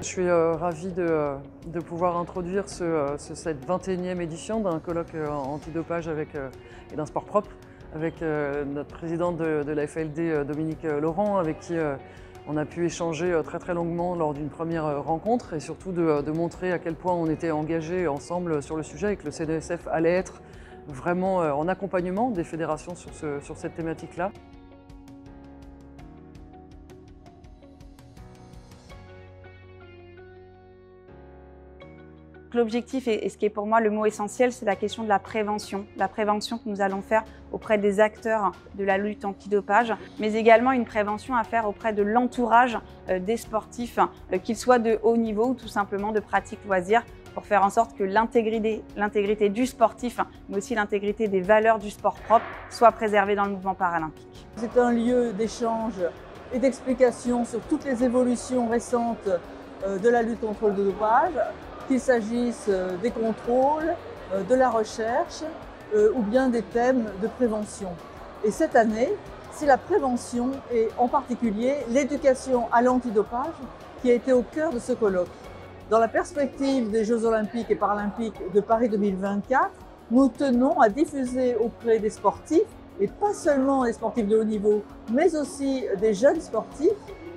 Je suis euh, ravie de, euh, de pouvoir introduire euh, ce- cette 21e édition d'un colloque antidopage avec, et d'un sport propre avec notre président de, la FLD, Dominique Laurent, avec qui on a pu échanger très très longuement lors d'une première rencontre et surtout de, montrer à quel point on était engagés ensemble sur le sujet et que le CDSF allait être vraiment en accompagnement des fédérations sur cette thématique-là. L'objectif et ce qui est pour moi le mot essentiel, c'est la question de la prévention. La prévention que nous allons faire auprès des acteurs de la lutte antidopage, mais également une prévention à faire auprès de l'entourage euh, des sportifs, euh, qu'ils soient de haut niveau ou tout simplement de pratique loisirs, pour faire en sorte que l'intégrité l'intégrité du sportif, mais aussi l'intégrité des valeurs du sport propre, soit préservée dans le mouvement paralympique. C'est un lieu d'échange et d'explication sur toutes les évolutions récentes euh, de la lutte contre le dopage, qu'il s'agisse euh, des contrôles, euh, de la recherche euh, ou bien des thèmes de prévention. Et cette année, c'est la prévention et en particulier l'éducation à l'antidopage qui a été au cœur de ce colloque. Dans la perspective des Jeux olympiques et paralympiques de Paris 2024, nous tenons à diffuser auprès des sportifs et pas seulement les sportifs de haut niveau, mais aussi des jeunes sportifs,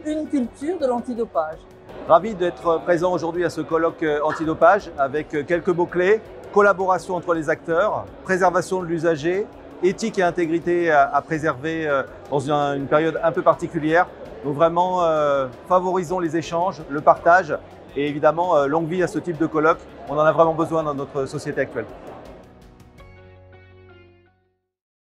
une culture de l'antidopage. Ravi d'être présent aujourd'hui à ce colloque euh, antidopage avec euh, quelques mots-clés. Collaboration entre les acteurs, préservation de l'usager, éthique et intégrité à, préserver euh, dans une, période un peu particulière. Donc vraiment, favorisons les échanges, le partage et évidemment, longue vie à ce type de colloque. On en a vraiment besoin dans notre société actuelle.